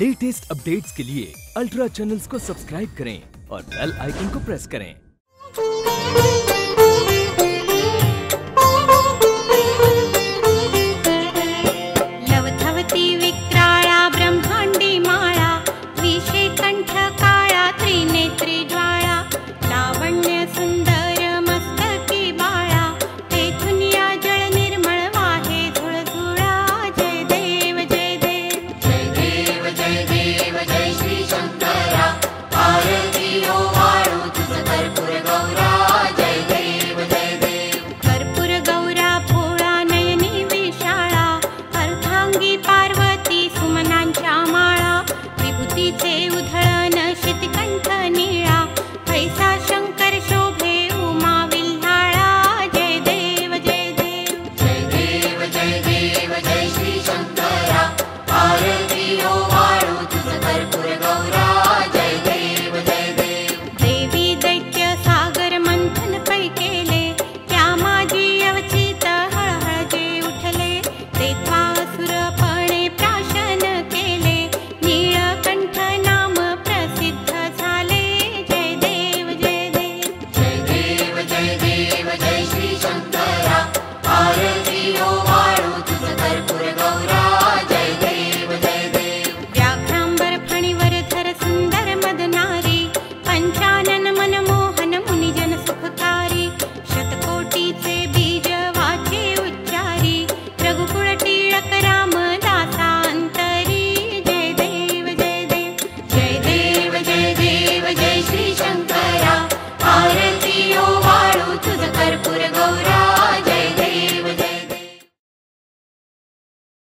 Latest updates के लिए ultra channels को सब्सक्राइब करें और बेल आइकन को प्रेस करें। विक्राळा ब्रह्मांडी विषय कंठ 看你呀。